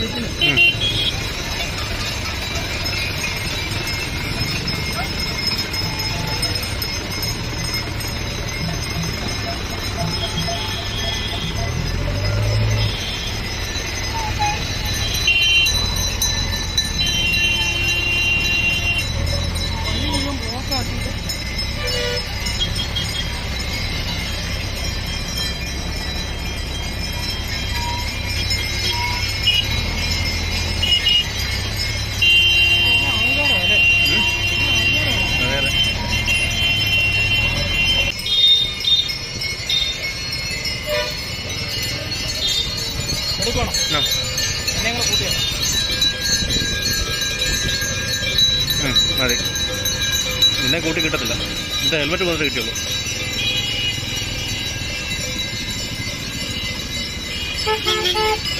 ಬಿಟ್ಟು എടുക്കണം ആ. എന്നെ കൂടെ കൂട്ടിയാ ഉം, മതി. നിന്നെ കൂട്ടി കിട്ടത്തില്ല. നിന്റെ ഹെൽമെറ്റ് മാത്രമേ കിട്ടിയുള്ളൂ. Thank you.